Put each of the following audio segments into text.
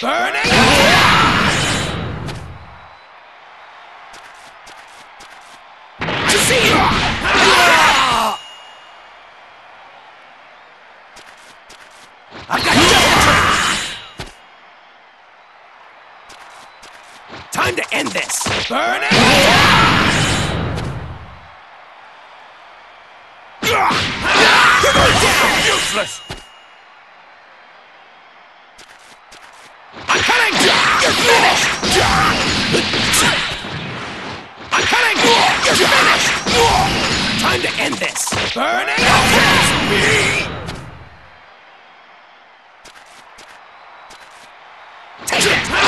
Burning! I see you! I've got! Time to end this! Burning! Useless! I'm coming! I'm coming! You're! Time to end this! Burning! Take it!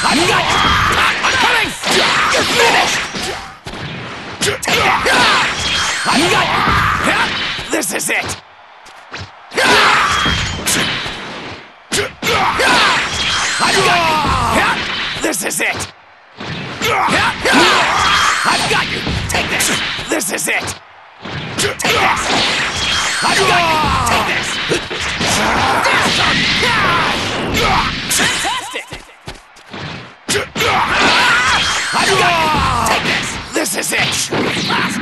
Got you! I'm coming! You're finished! Got you! This is it! This is it! I've got you! Take this! This is it! Take this! I've got you! Reset! Ah!